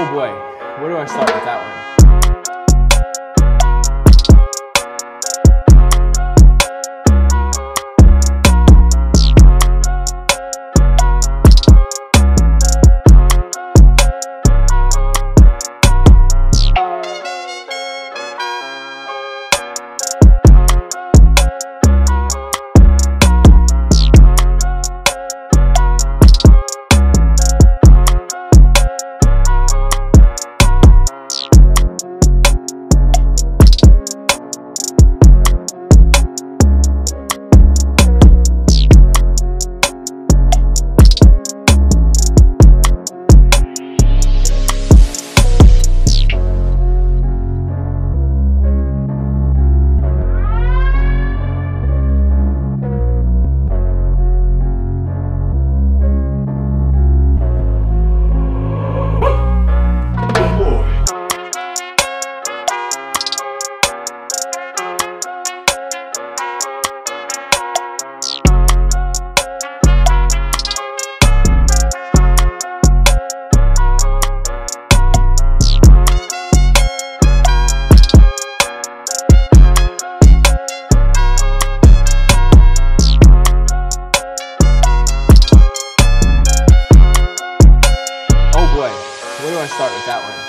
Oh boy, where do I start with that one? start with that one.